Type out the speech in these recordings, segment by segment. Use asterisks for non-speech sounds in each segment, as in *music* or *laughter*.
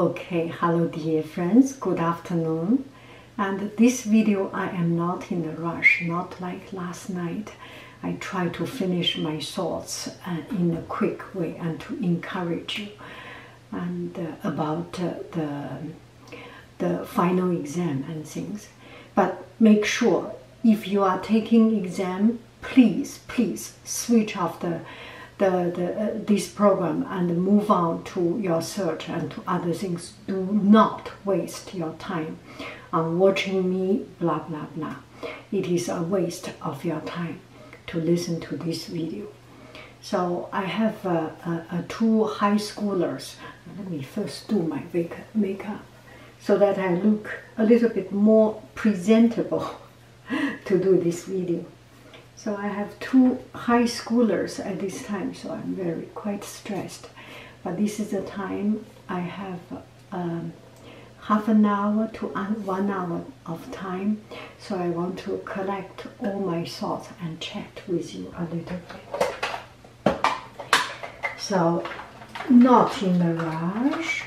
Okay, hello dear friends, good afternoon. And this video I am not in a rush, not like last night. I try to finish my thoughts uh, in a quick way and to encourage you and uh, about uh, the the final exam and things. But make sure if you are taking exam, please, please switch off the the, the uh, this program and move on to your search and to other things. Do not waste your time on watching me blah blah blah. It is a waste of your time to listen to this video. So I have uh, uh, uh two high schoolers. Let me first do my makeup so that I look a little bit more presentable *laughs* to do this video. So I have two high schoolers at this time, so I'm very quite stressed. But this is the time I have um, half an hour to one hour of time, so I want to collect all my thoughts and chat with you a little bit. So, not in a rush.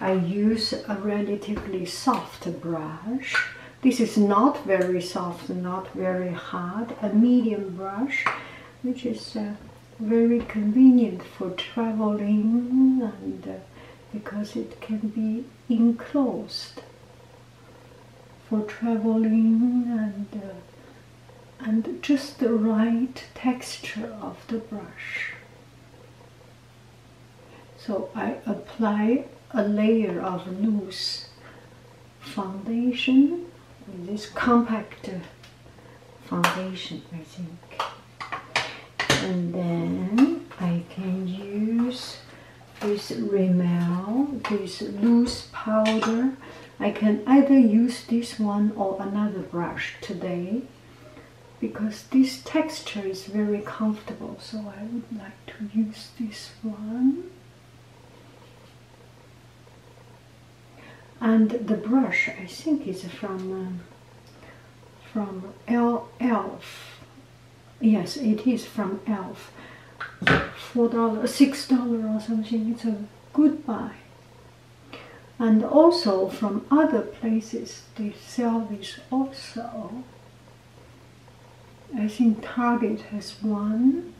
I use a relatively soft brush this is not very soft, not very hard, a medium brush, which is uh, very convenient for traveling and uh, because it can be enclosed for traveling and uh, and just the right texture of the brush. So I apply a layer of loose foundation this compact foundation I think. And then I can use this Rimmel, this loose powder. I can either use this one or another brush today because this texture is very comfortable so I would like to use this one and the brush I think is from um, from El Elf. Yes, it is from Elf. Four dollars, six dollar or something. It's a good buy. And also from other places they sell this also. I think Target has one.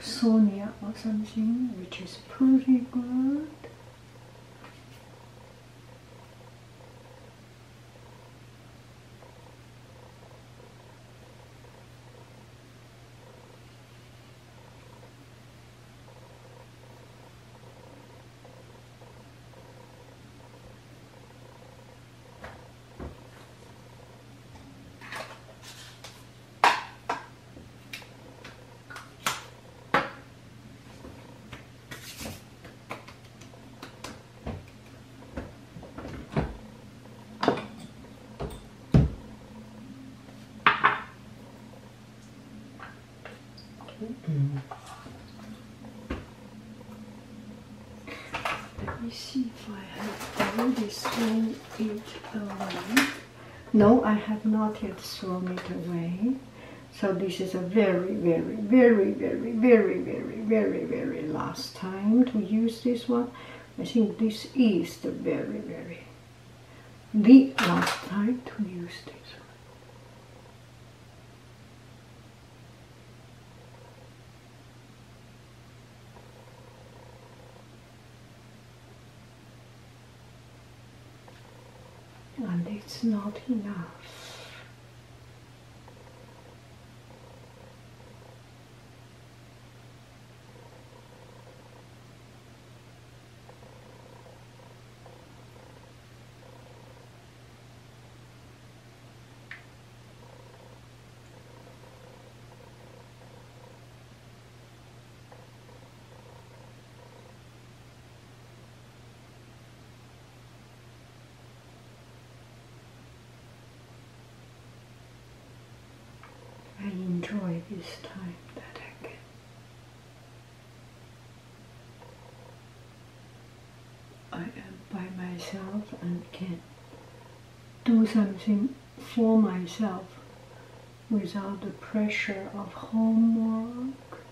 Sonia or something, which is pretty good. Let me see if I have already thrown it away. No, I have not yet thrown it away. So this is a very, very, very, very, very, very, very, very last time to use this one. I think this is the very, very, the last time to use this. and it's not enough. Enjoy this time that I can. I am by myself and can do something for myself without the pressure of homework,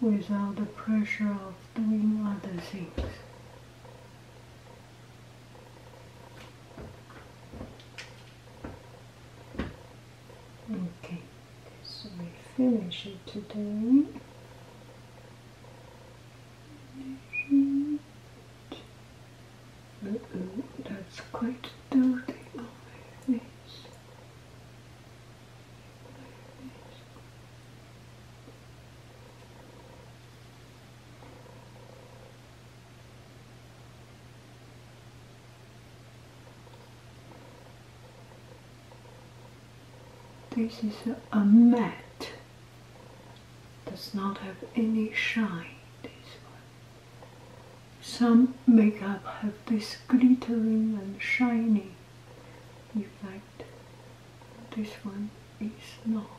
without the pressure of doing other things. finish it today. Uh -oh, that's quite dirty on my face. This is a matte. Does not have any shine. This one. Some makeup have this glittering and shiny effect. This one is not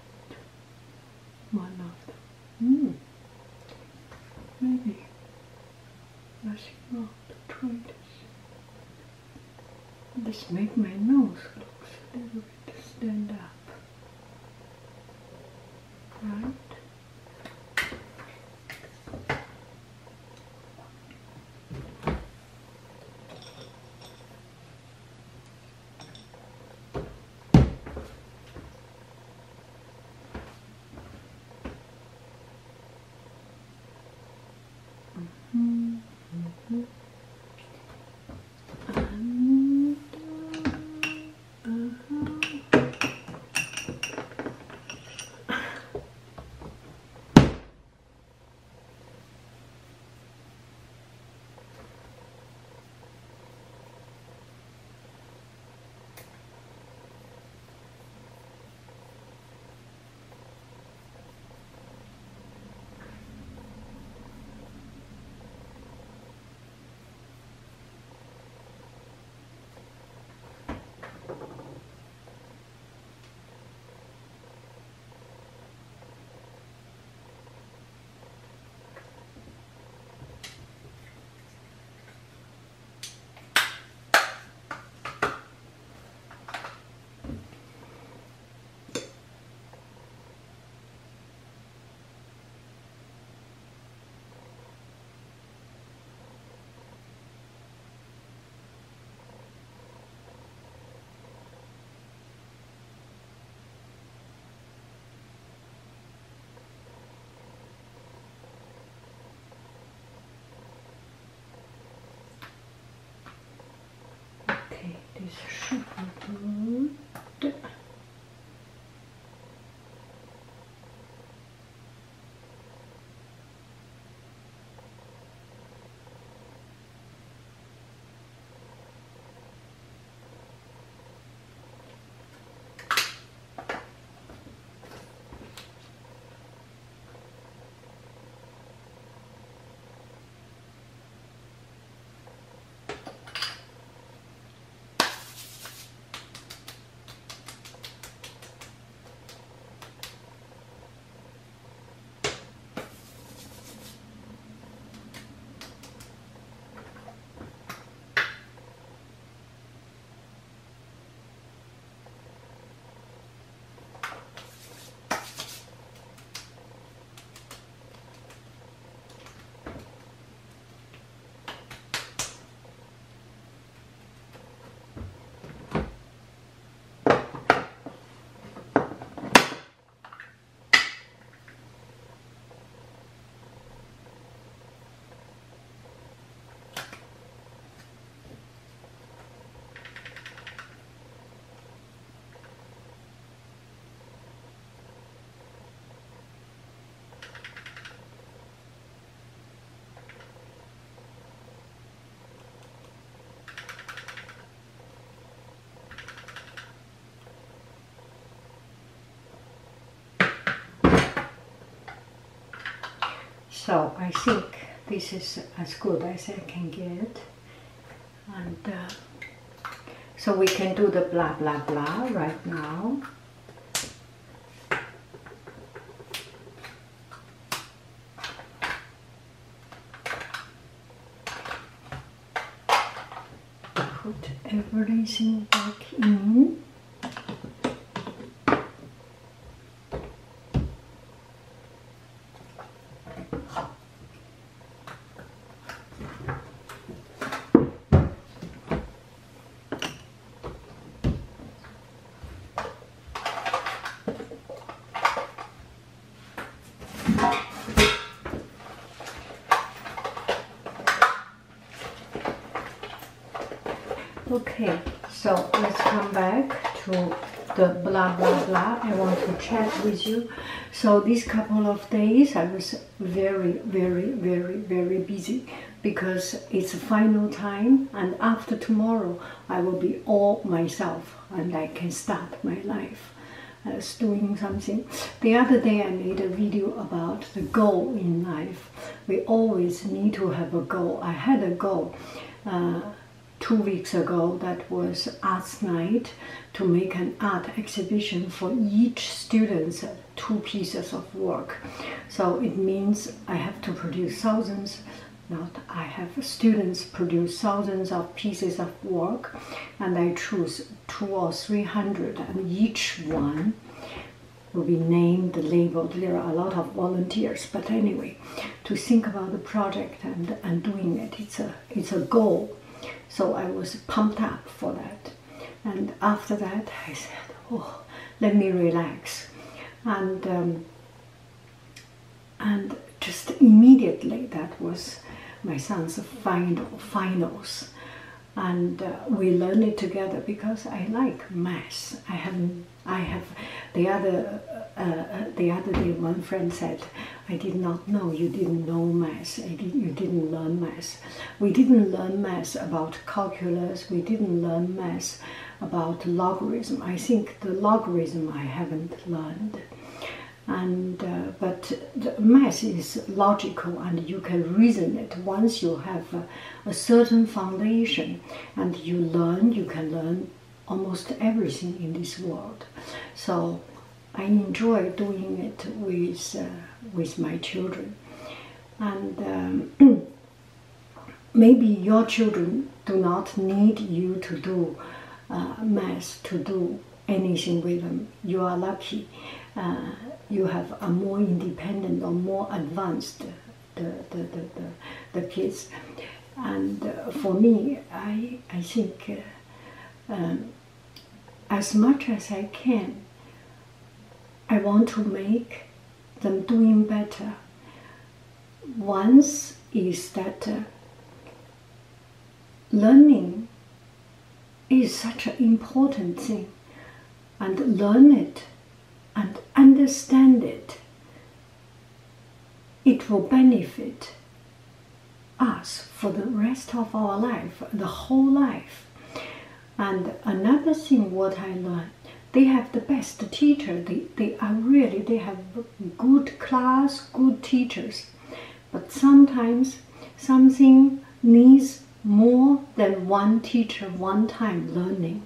this should be So I think this is as good as I can get. And uh, so we can do the blah blah blah right now. Put everything back in. Okay, so let's come back to the blah blah blah. I want to chat with you. So these couple of days I was very, very, very, very busy because it's final time and after tomorrow I will be all myself and I can start my life as doing something. The other day I made a video about the goal in life. We always need to have a goal. I had a goal. Uh, two weeks ago that was arts night to make an art exhibition for each student's two pieces of work. So it means i have to produce thousands not i have students produce thousands of pieces of work and i choose two or three hundred and each one will be named labeled. There are a lot of volunteers but anyway to think about the project and, and doing it it's a it's a goal so I was pumped up for that. And after that, I said, oh, let me relax. And, um, and just immediately, that was my son's final finals. And uh, we learned it together because I like math. I have, I have the other, uh, uh, the other day one friend said, I did not know you didn't know math. Did, you didn't learn math. We didn't learn math about calculus. We didn't learn math about logarithm. I think the logarithm I haven't learned. And uh, but math is logical and you can reason it once you have a, a certain foundation and you learn. You can learn almost everything in this world. So I enjoy doing it with. Uh, with my children. And um, *clears throat* maybe your children do not need you to do uh, math to do anything with them. You are lucky. Uh, you have a more independent or more advanced the, the, the, the, the kids. And uh, for me, I, I think uh, um, as much as I can, I want to make them doing better. Once is that uh, learning is such an important thing, and learn it and understand it. It will benefit us for the rest of our life, the whole life. And another thing, what I learned they have the best teacher. They, they are really, they have good class, good teachers. But sometimes something needs more than one teacher one time learning.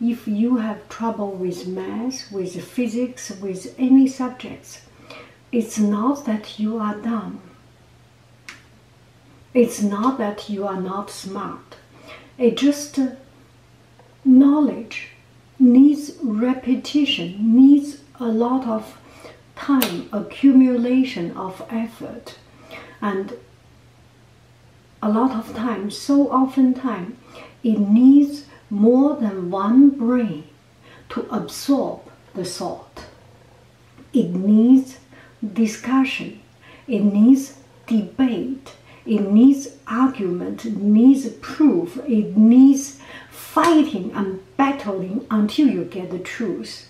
If you have trouble with math, with physics, with any subjects, it's not that you are dumb. It's not that you are not smart. It's just uh, knowledge needs repetition, needs a lot of time, accumulation of effort, and a lot of time, so often time, it needs more than one brain to absorb the thought. It needs discussion, it needs debate, it needs argument, it needs proof, it needs fighting and battling until you get the truth.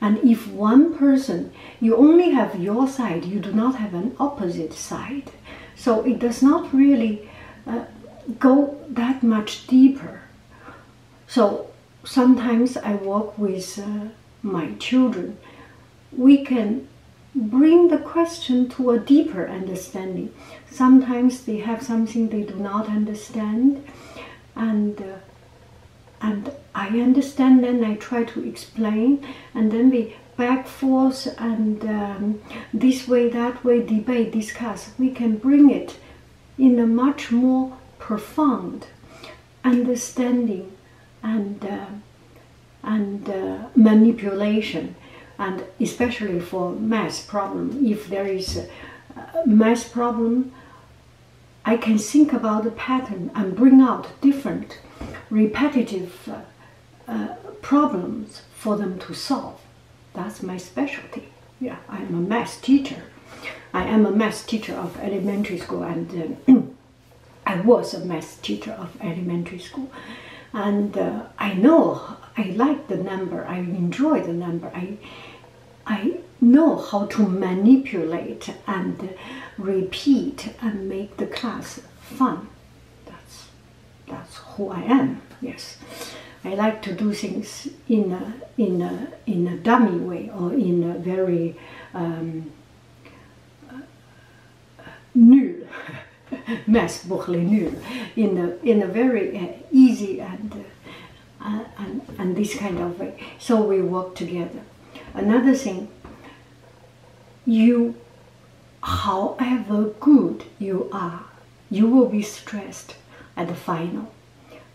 And if one person, you only have your side, you do not have an opposite side. So it does not really uh, go that much deeper. So sometimes I work with uh, my children. We can bring the question to a deeper understanding. Sometimes they have something they do not understand, and uh, and I understand then I try to explain and then we back forth and um, this way that way debate discuss we can bring it in a much more profound understanding and uh, and uh, manipulation and especially for math problem if there is a math problem I can think about the pattern and bring out different repetitive uh, uh, problems for them to solve. That's my specialty. Yeah, I am a math teacher. I am a math teacher of elementary school and uh, *clears throat* I was a math teacher of elementary school. And uh, I know I like the number. I enjoy the number. I I know how to manipulate and repeat and make the class fun. That's that's who I am. Yes, I like to do things in a in a in a dummy way or in a very um, massively nul, in a in a very uh, easy and, uh, and and this kind of way. So we work together. Another thing, you, however good you are, you will be stressed at the final,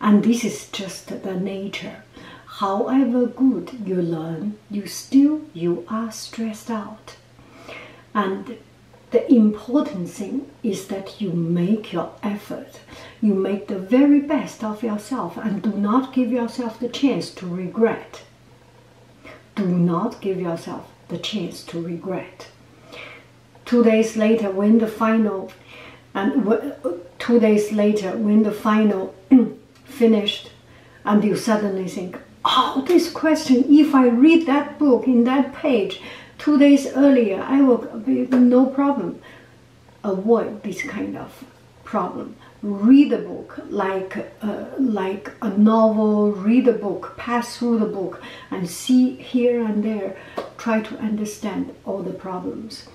and this is just the nature. However good you learn, you still you are stressed out, and the important thing is that you make your effort. You make the very best of yourself and do not give yourself the chance to regret. Do not give yourself the chance to regret. Two days later, when the final, um, and two days later, when the final *clears throat* finished, and you suddenly think, oh, this question, if I read that book in that page, two days earlier, I will be no problem. Avoid this kind of problem. Read a book like uh, like a novel. Read a book, pass through the book, and see here and there. Try to understand all the problems,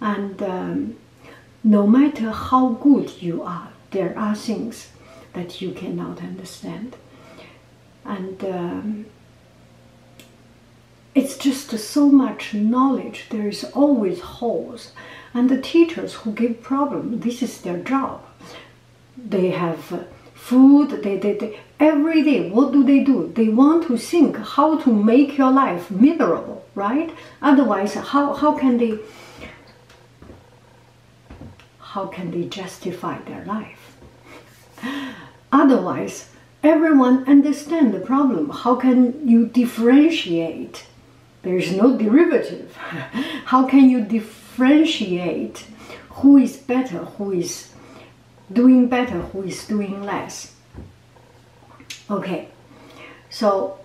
and um, no matter how good you are, there are things that you cannot understand, and. Um, it's just so much knowledge. There is always holes. And the teachers who give problem, this is their job. They have food, they, they, they, every day, what do they do? They want to think how to make your life miserable, right? Otherwise, how, how can they, how can they justify their life? Otherwise, everyone understand the problem. How can you differentiate there is no derivative. *laughs* How can you differentiate who is better, who is doing better, who is doing less? Okay, so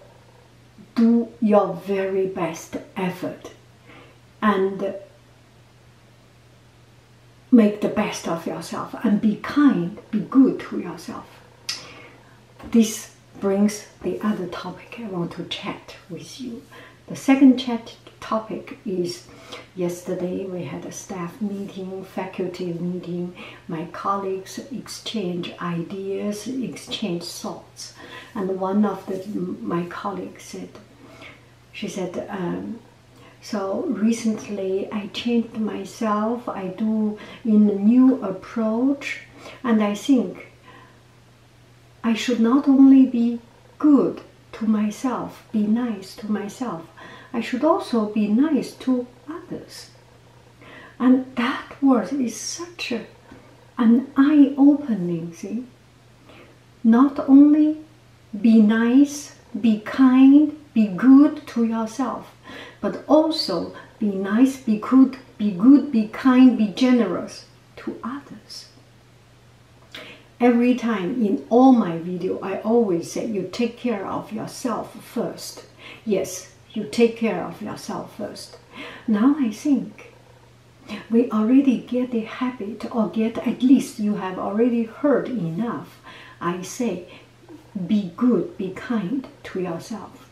do your very best effort and make the best of yourself and be kind, be good to yourself. This brings the other topic I want to chat with you. The second chat topic is yesterday we had a staff meeting, faculty meeting. My colleagues exchange ideas, exchange thoughts. And one of the, my colleagues said, she said, um, so recently I changed myself, I do in a new approach, and I think I should not only be good to myself, be nice to myself, I should also be nice to others. And that word is such a, an eye opening thing. Not only be nice, be kind, be good to yourself, but also be nice, be good, be good, be kind, be generous to others. Every time in all my video, I always say you take care of yourself first. Yes, you take care of yourself first. Now I think we already get the habit or get at least you have already heard enough. I say be good, be kind to yourself.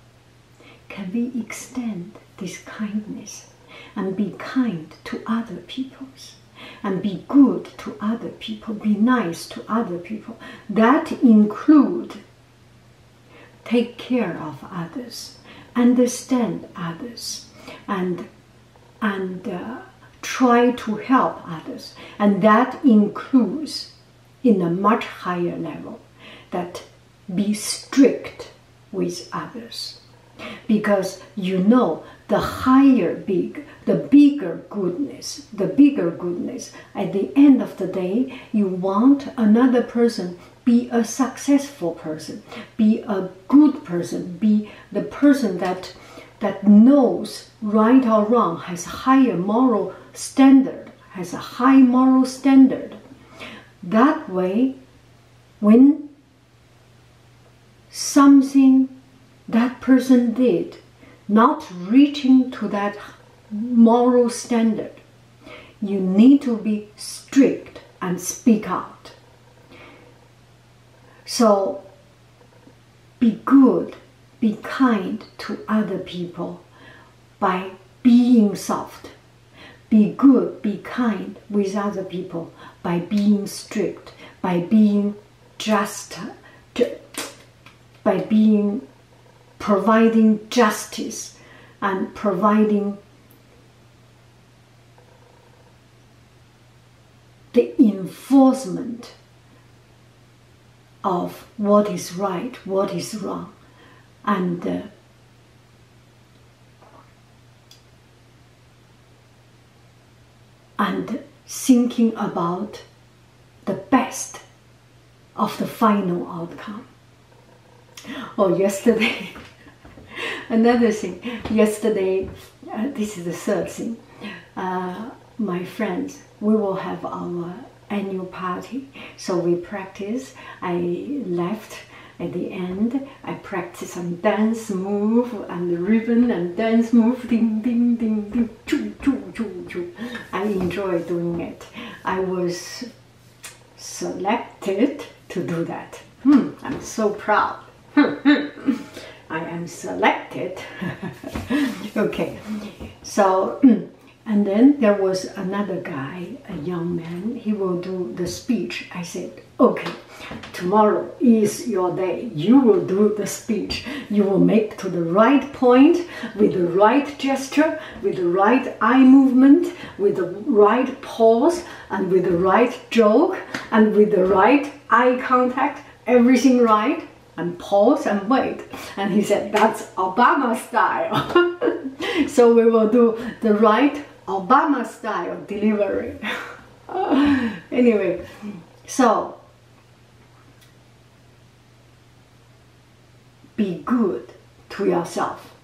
Can we extend this kindness and be kind to other people's? And be good to other people, be nice to other people. That include take care of others, understand others, and and uh, try to help others, and that includes in a much higher level that be strict with others because you know the higher big, the bigger goodness, the bigger goodness. At the end of the day, you want another person be a successful person, be a good person, be the person that that knows right or wrong, has a higher moral standard, has a high moral standard. That way, when something that person did not reaching to that moral standard, you need to be strict and speak out. So be good, be kind to other people by being soft. Be good, be kind with other people by being strict, by being just, by being providing justice and providing the enforcement of what is right, what is wrong, and uh, and thinking about the best of the final outcome. Oh, yesterday, *laughs* another thing. Yesterday, uh, this is the third thing. Uh, my friends, we will have our annual party. So we practice. I left at the end. I practice some dance move and ribbon and dance move. Ding ding ding ding. Choo, choo, choo, choo. I enjoy doing it. I was selected to do that. Hmm, I'm so proud. *laughs* I am selected. *laughs* okay, so *clears throat* and then there was another guy, a young man, he will do the speech. I said, okay, tomorrow is your day. You will do the speech. You will make to the right point with the right gesture, with the right eye movement, with the right pause, and with the right joke, and with the right eye contact, everything right and pause and wait. And he said, that's Obama style. *laughs* so we will do the right Obama style delivery. *laughs* anyway, so be good to yourself.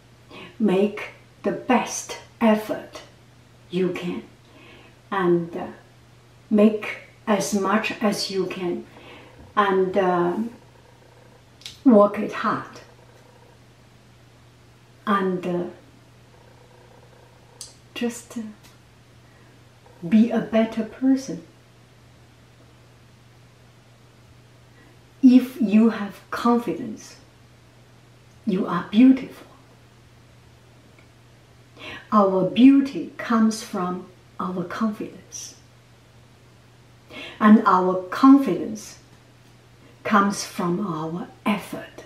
Make the best effort you can and uh, make as much as you can and uh, work it hard and uh, just be a better person. If you have confidence, you are beautiful. Our beauty comes from our confidence. And our confidence comes from our effort,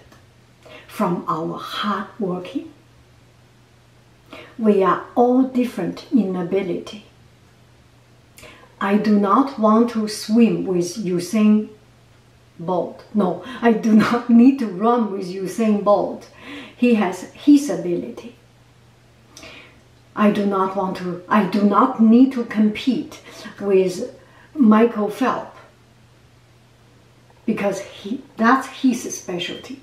from our hard working. We are all different in ability. I do not want to swim with Usain Bolt. No, I do not *laughs* need to run with Usain Bolt. He has his ability. I do not want to, I do not need to compete with Michael Phelps because he, that's his specialty.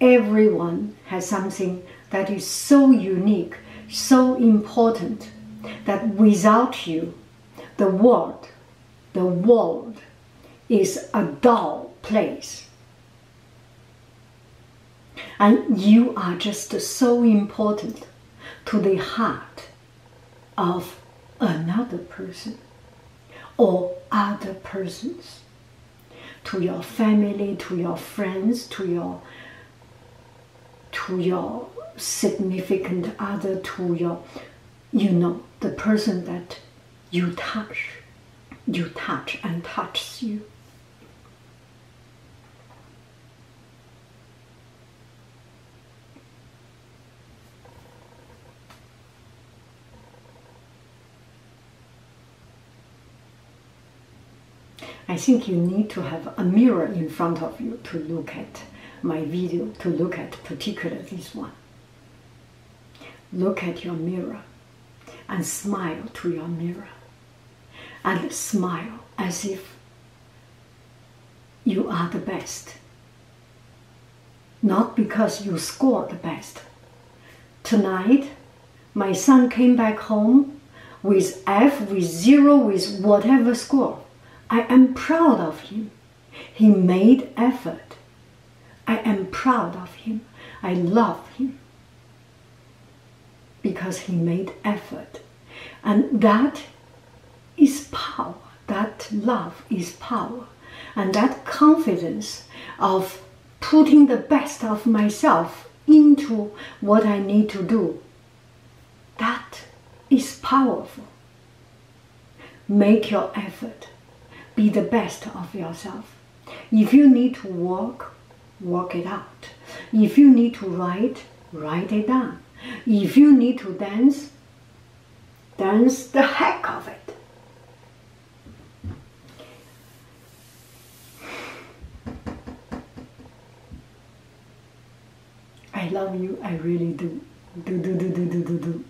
Everyone has something that is so unique so important that without you, the world, the world is a dull place. And you are just so important to the heart of another person or other persons, to your family, to your friends, to your to your significant other to your, you know, the person that you touch, you touch and touches you. I think you need to have a mirror in front of you to look at my video, to look at particularly this one look at your mirror and smile to your mirror and smile as if you are the best. Not because you scored the best. Tonight, my son came back home with F, with zero, with whatever score. I am proud of him. He made effort. I am proud of him. I love him because he made effort. And that is power. That love is power. And that confidence of putting the best of myself into what I need to do, that is powerful. Make your effort. Be the best of yourself. If you need to walk, walk it out. If you need to write, write it down. If you need to dance, dance the heck of it. I love you, I really do. Do, do, do, do, do, do, do.